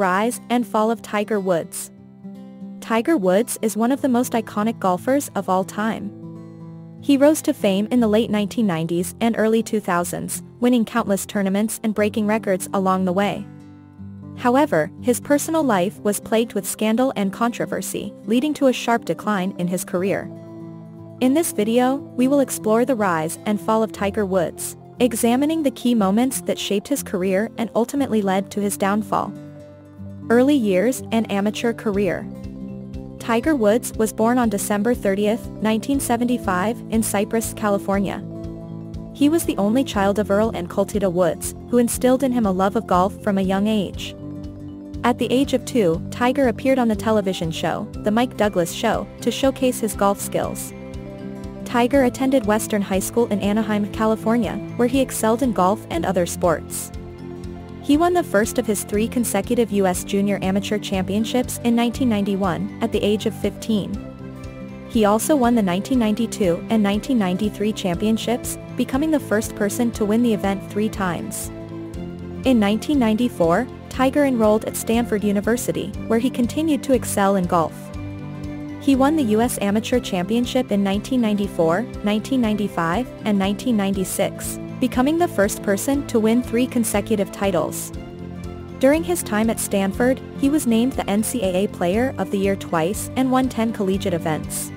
rise and fall of Tiger Woods. Tiger Woods is one of the most iconic golfers of all time. He rose to fame in the late 1990s and early 2000s, winning countless tournaments and breaking records along the way. However, his personal life was plagued with scandal and controversy, leading to a sharp decline in his career. In this video, we will explore the rise and fall of Tiger Woods, examining the key moments that shaped his career and ultimately led to his downfall. Early years and amateur career. Tiger Woods was born on December 30, 1975, in Cypress, California. He was the only child of Earl and Kultida Woods, who instilled in him a love of golf from a young age. At the age of two, Tiger appeared on the television show, The Mike Douglas Show, to showcase his golf skills. Tiger attended Western High School in Anaheim, California, where he excelled in golf and other sports. He won the first of his three consecutive U.S. Junior Amateur Championships in 1991, at the age of 15. He also won the 1992 and 1993 championships, becoming the first person to win the event three times. In 1994, Tiger enrolled at Stanford University, where he continued to excel in golf. He won the U.S. Amateur Championship in 1994, 1995, and 1996, becoming the first person to win three consecutive titles. During his time at Stanford, he was named the NCAA Player of the Year twice and won 10 collegiate events.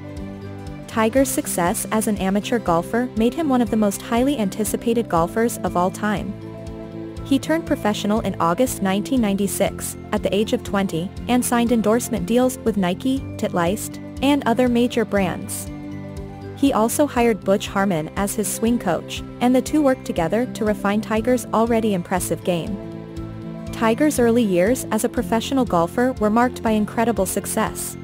Tiger's success as an amateur golfer made him one of the most highly anticipated golfers of all time. He turned professional in August 1996, at the age of 20, and signed endorsement deals with Nike, Titleist, and other major brands. He also hired Butch Harmon as his swing coach, and the two worked together to refine Tiger's already impressive game. Tiger's early years as a professional golfer were marked by incredible success.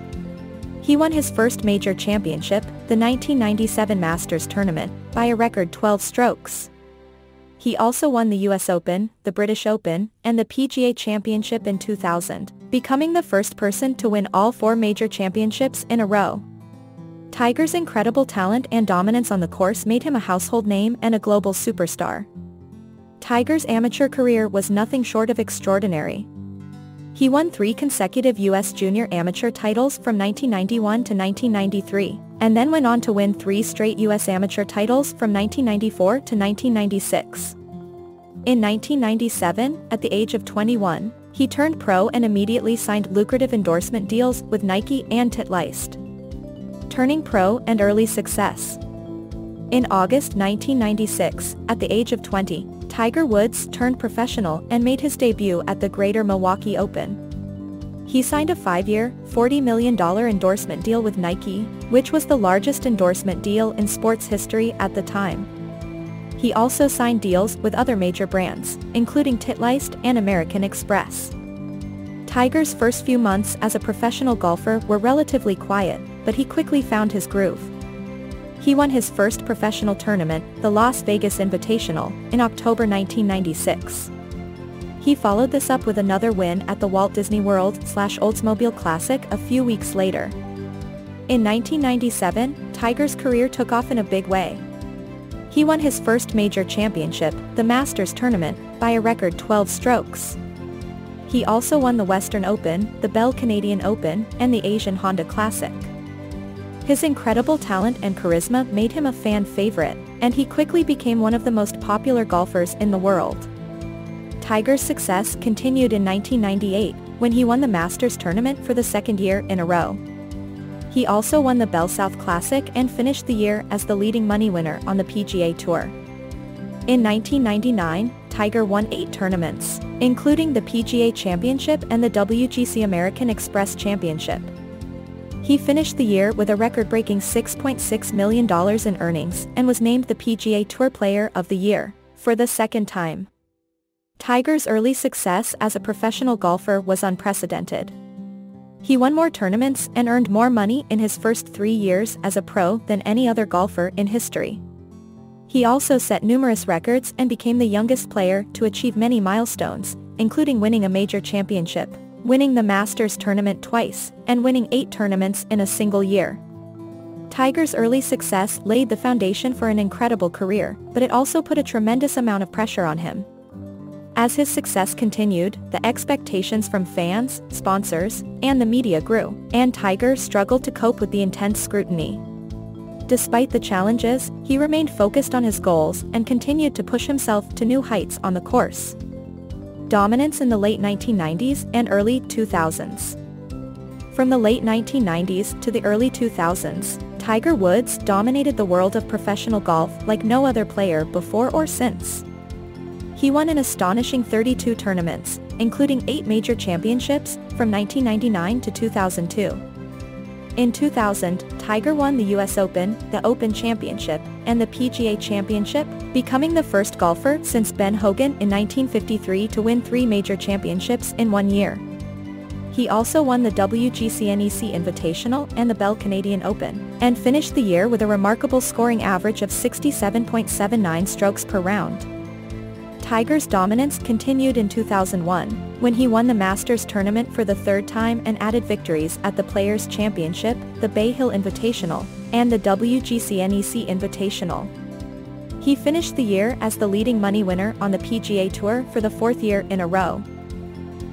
He won his first major championship, the 1997 Masters Tournament, by a record 12 strokes. He also won the US Open, the British Open, and the PGA Championship in 2000, becoming the first person to win all four major championships in a row. Tiger's incredible talent and dominance on the course made him a household name and a global superstar. Tiger's amateur career was nothing short of extraordinary. He won three consecutive U.S. Junior Amateur titles from 1991 to 1993 and then went on to win three straight U.S. amateur titles from 1994 to 1996. In 1997, at the age of 21, he turned pro and immediately signed lucrative endorsement deals with Nike and Titleist. Turning pro and early success. In August 1996, at the age of 20, Tiger Woods turned professional and made his debut at the Greater Milwaukee Open. He signed a five-year, $40 million endorsement deal with Nike, which was the largest endorsement deal in sports history at the time. He also signed deals with other major brands, including Titleist and American Express. Tiger's first few months as a professional golfer were relatively quiet, but he quickly found his groove. He won his first professional tournament, the Las Vegas Invitational, in October 1996. He followed this up with another win at the Walt Disney World slash Oldsmobile Classic a few weeks later. In 1997, Tiger's career took off in a big way. He won his first major championship, the Masters Tournament, by a record 12 strokes. He also won the Western Open, the Bell Canadian Open, and the Asian Honda Classic. His incredible talent and charisma made him a fan favorite, and he quickly became one of the most popular golfers in the world. Tiger's success continued in 1998, when he won the Masters tournament for the second year in a row. He also won the Bell South Classic and finished the year as the leading money winner on the PGA Tour. In 1999, Tiger won eight tournaments, including the PGA Championship and the WGC American Express Championship. He finished the year with a record-breaking $6.6 million in earnings and was named the PGA Tour Player of the Year, for the second time. Tiger's early success as a professional golfer was unprecedented. He won more tournaments and earned more money in his first three years as a pro than any other golfer in history. He also set numerous records and became the youngest player to achieve many milestones, including winning a major championship, winning the Masters tournament twice, and winning eight tournaments in a single year. Tiger's early success laid the foundation for an incredible career, but it also put a tremendous amount of pressure on him. As his success continued, the expectations from fans, sponsors, and the media grew, and Tiger struggled to cope with the intense scrutiny. Despite the challenges, he remained focused on his goals and continued to push himself to new heights on the course. Dominance in the late 1990s and early 2000s. From the late 1990s to the early 2000s, Tiger Woods dominated the world of professional golf like no other player before or since. He won an astonishing 32 tournaments, including 8 major championships, from 1999 to 2002. In 2000, Tiger won the US Open, the Open Championship, and the PGA Championship, becoming the first golfer since Ben Hogan in 1953 to win three major championships in one year. He also won the WGCNEC Invitational and the Bell Canadian Open, and finished the year with a remarkable scoring average of 67.79 strokes per round. Tiger's dominance continued in 2001, when he won the Masters tournament for the third time and added victories at the Players' Championship, the Bay Hill Invitational, and the WGCNEC Invitational. He finished the year as the leading money winner on the PGA Tour for the fourth year in a row.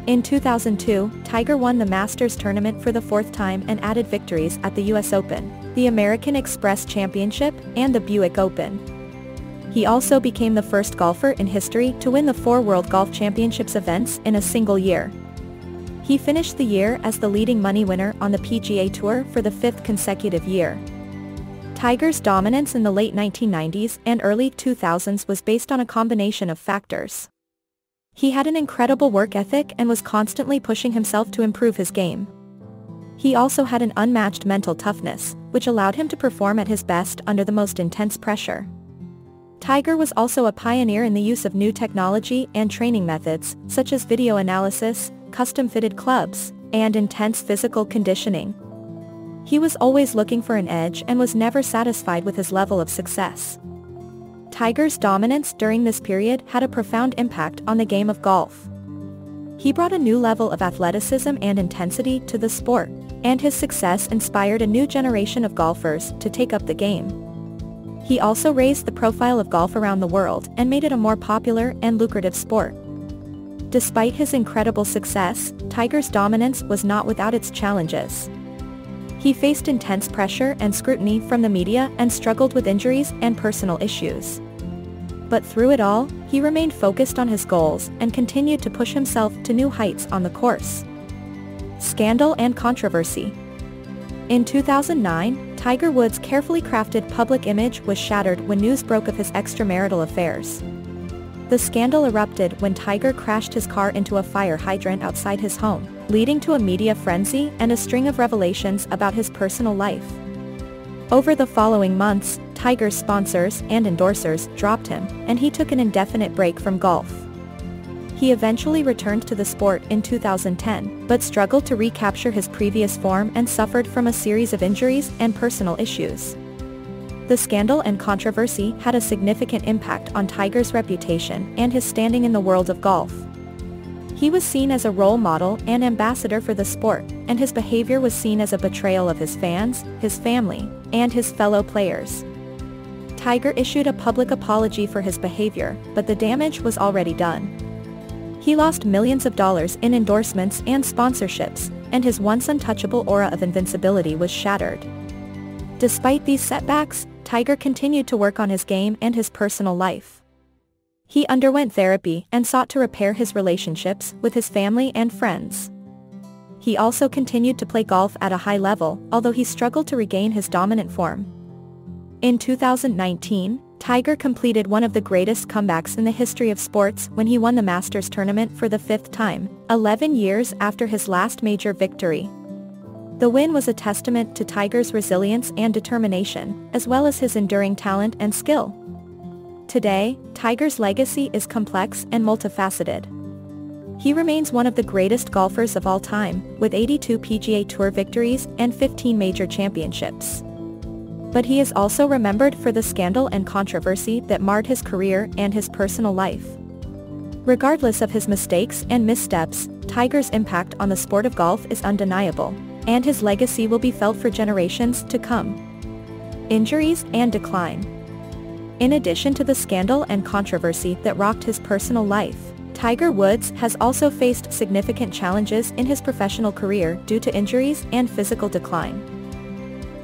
In 2002, Tiger won the Masters tournament for the fourth time and added victories at the US Open, the American Express Championship, and the Buick Open. He also became the first golfer in history to win the four World Golf Championships events in a single year. He finished the year as the leading money winner on the PGA Tour for the fifth consecutive year. Tiger's dominance in the late 1990s and early 2000s was based on a combination of factors. He had an incredible work ethic and was constantly pushing himself to improve his game. He also had an unmatched mental toughness, which allowed him to perform at his best under the most intense pressure. Tiger was also a pioneer in the use of new technology and training methods, such as video analysis, custom-fitted clubs, and intense physical conditioning. He was always looking for an edge and was never satisfied with his level of success. Tiger's dominance during this period had a profound impact on the game of golf. He brought a new level of athleticism and intensity to the sport, and his success inspired a new generation of golfers to take up the game. He also raised the profile of golf around the world and made it a more popular and lucrative sport. Despite his incredible success, Tiger's dominance was not without its challenges. He faced intense pressure and scrutiny from the media and struggled with injuries and personal issues. But through it all, he remained focused on his goals and continued to push himself to new heights on the course. Scandal and controversy. In 2009, Tiger Woods' carefully crafted public image was shattered when news broke of his extramarital affairs. The scandal erupted when Tiger crashed his car into a fire hydrant outside his home, leading to a media frenzy and a string of revelations about his personal life. Over the following months, Tiger's sponsors and endorsers dropped him, and he took an indefinite break from golf. He eventually returned to the sport in 2010, but struggled to recapture his previous form and suffered from a series of injuries and personal issues. The scandal and controversy had a significant impact on Tiger's reputation and his standing in the world of golf. He was seen as a role model and ambassador for the sport, and his behavior was seen as a betrayal of his fans, his family, and his fellow players. Tiger issued a public apology for his behavior, but the damage was already done. He lost millions of dollars in endorsements and sponsorships, and his once untouchable aura of invincibility was shattered. Despite these setbacks, Tiger continued to work on his game and his personal life. He underwent therapy and sought to repair his relationships with his family and friends. He also continued to play golf at a high level, although he struggled to regain his dominant form. In 2019, Tiger completed one of the greatest comebacks in the history of sports when he won the Masters tournament for the fifth time, 11 years after his last major victory. The win was a testament to Tiger's resilience and determination, as well as his enduring talent and skill. Today, Tiger's legacy is complex and multifaceted. He remains one of the greatest golfers of all time, with 82 PGA Tour victories and 15 major championships but he is also remembered for the scandal and controversy that marred his career and his personal life. Regardless of his mistakes and missteps, Tiger's impact on the sport of golf is undeniable, and his legacy will be felt for generations to come. Injuries and decline. In addition to the scandal and controversy that rocked his personal life, Tiger Woods has also faced significant challenges in his professional career due to injuries and physical decline.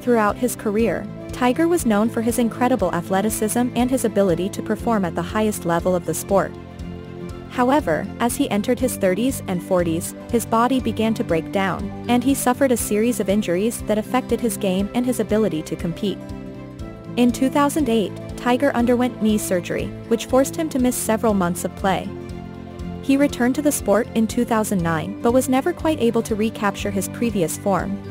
Throughout his career, Tiger was known for his incredible athleticism and his ability to perform at the highest level of the sport. However, as he entered his 30s and 40s, his body began to break down, and he suffered a series of injuries that affected his game and his ability to compete. In 2008, Tiger underwent knee surgery, which forced him to miss several months of play. He returned to the sport in 2009 but was never quite able to recapture his previous form.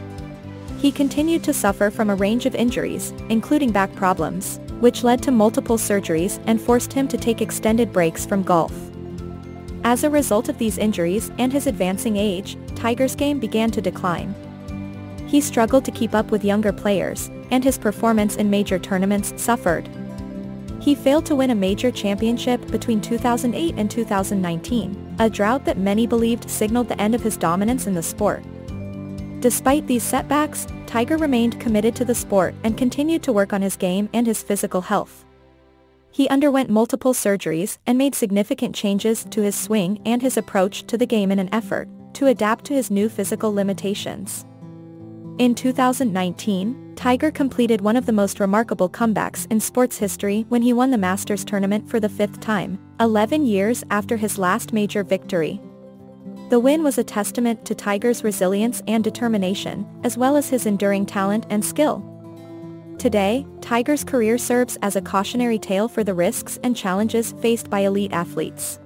He continued to suffer from a range of injuries, including back problems, which led to multiple surgeries and forced him to take extended breaks from golf. As a result of these injuries and his advancing age, Tiger's game began to decline. He struggled to keep up with younger players, and his performance in major tournaments suffered. He failed to win a major championship between 2008 and 2019, a drought that many believed signaled the end of his dominance in the sport. Despite these setbacks, Tiger remained committed to the sport and continued to work on his game and his physical health. He underwent multiple surgeries and made significant changes to his swing and his approach to the game in an effort to adapt to his new physical limitations. In 2019, Tiger completed one of the most remarkable comebacks in sports history when he won the Masters tournament for the fifth time, 11 years after his last major victory. The win was a testament to Tiger's resilience and determination, as well as his enduring talent and skill. Today, Tiger's career serves as a cautionary tale for the risks and challenges faced by elite athletes.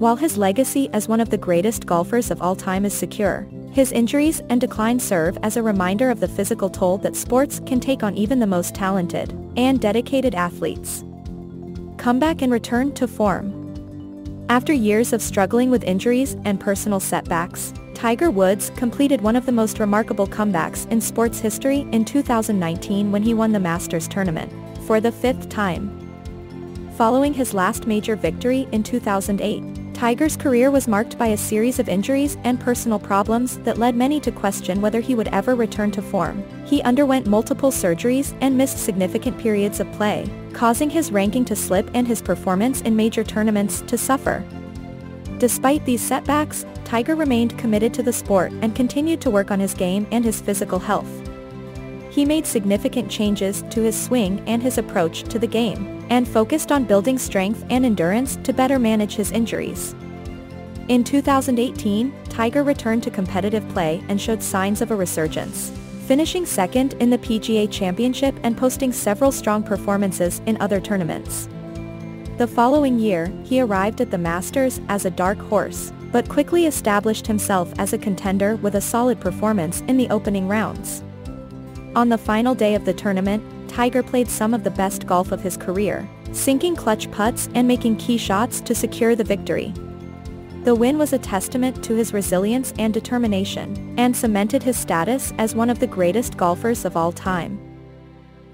While his legacy as one of the greatest golfers of all time is secure, his injuries and decline serve as a reminder of the physical toll that sports can take on even the most talented and dedicated athletes. Comeback and return to form. After years of struggling with injuries and personal setbacks, Tiger Woods completed one of the most remarkable comebacks in sports history in 2019 when he won the Masters tournament, for the fifth time. Following his last major victory in 2008, Tiger's career was marked by a series of injuries and personal problems that led many to question whether he would ever return to form. He underwent multiple surgeries and missed significant periods of play, causing his ranking to slip and his performance in major tournaments to suffer. Despite these setbacks, Tiger remained committed to the sport and continued to work on his game and his physical health. He made significant changes to his swing and his approach to the game, and focused on building strength and endurance to better manage his injuries. In 2018, Tiger returned to competitive play and showed signs of a resurgence, finishing second in the PGA Championship and posting several strong performances in other tournaments. The following year, he arrived at the Masters as a dark horse, but quickly established himself as a contender with a solid performance in the opening rounds. On the final day of the tournament, Tiger played some of the best golf of his career, sinking clutch putts and making key shots to secure the victory. The win was a testament to his resilience and determination, and cemented his status as one of the greatest golfers of all time.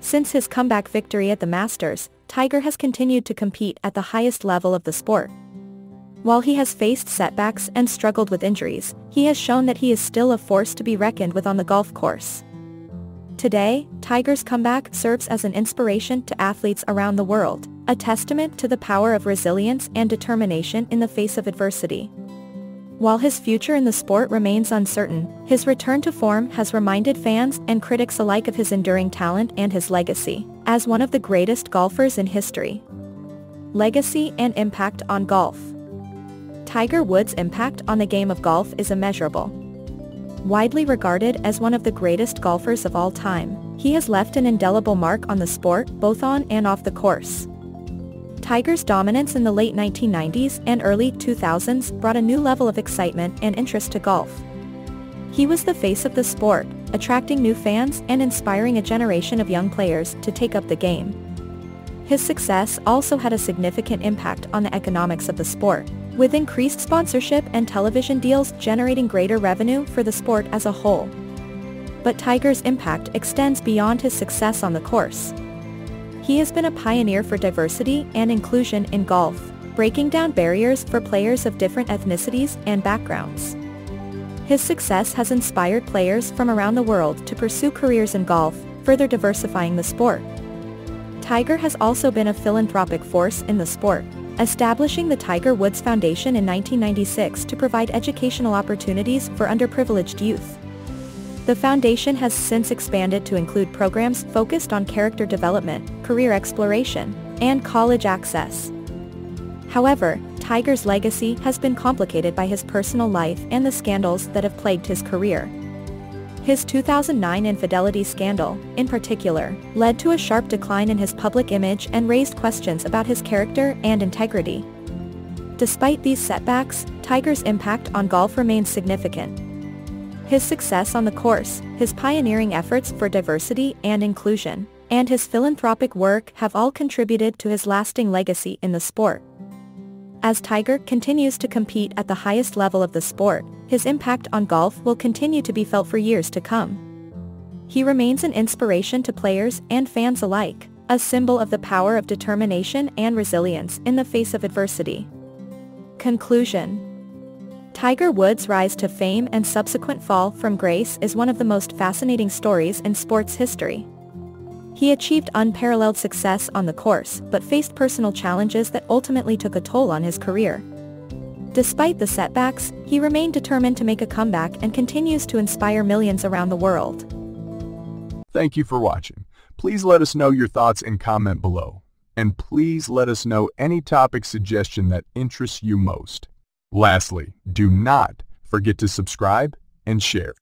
Since his comeback victory at the Masters, Tiger has continued to compete at the highest level of the sport. While he has faced setbacks and struggled with injuries, he has shown that he is still a force to be reckoned with on the golf course. Today, Tiger's comeback serves as an inspiration to athletes around the world, a testament to the power of resilience and determination in the face of adversity. While his future in the sport remains uncertain, his return to form has reminded fans and critics alike of his enduring talent and his legacy, as one of the greatest golfers in history. Legacy and impact on golf. Tiger Woods' impact on the game of golf is immeasurable. Widely regarded as one of the greatest golfers of all time, he has left an indelible mark on the sport both on and off the course. Tiger's dominance in the late 1990s and early 2000s brought a new level of excitement and interest to golf. He was the face of the sport, attracting new fans and inspiring a generation of young players to take up the game. His success also had a significant impact on the economics of the sport, with increased sponsorship and television deals generating greater revenue for the sport as a whole. But Tiger's impact extends beyond his success on the course. He has been a pioneer for diversity and inclusion in golf, breaking down barriers for players of different ethnicities and backgrounds. His success has inspired players from around the world to pursue careers in golf, further diversifying the sport. Tiger has also been a philanthropic force in the sport, establishing the Tiger Woods Foundation in 1996 to provide educational opportunities for underprivileged youth. The foundation has since expanded to include programs focused on character development, career exploration, and college access. However, Tiger's legacy has been complicated by his personal life and the scandals that have plagued his career. His 2009 infidelity scandal, in particular, led to a sharp decline in his public image and raised questions about his character and integrity. Despite these setbacks, Tiger's impact on golf remains significant. His success on the course, his pioneering efforts for diversity and inclusion, and his philanthropic work have all contributed to his lasting legacy in the sport. As Tiger continues to compete at the highest level of the sport, his impact on golf will continue to be felt for years to come. He remains an inspiration to players and fans alike, a symbol of the power of determination and resilience in the face of adversity. Conclusion Tiger Woods' rise to fame and subsequent fall from grace is one of the most fascinating stories in sports history. He achieved unparalleled success on the course but faced personal challenges that ultimately took a toll on his career. Despite the setbacks, he remained determined to make a comeback and continues to inspire millions around the world. Thank you for watching. Please let us know your thoughts and comment below. And please let us know any topic suggestion that interests you most. Lastly, do not forget to subscribe and share.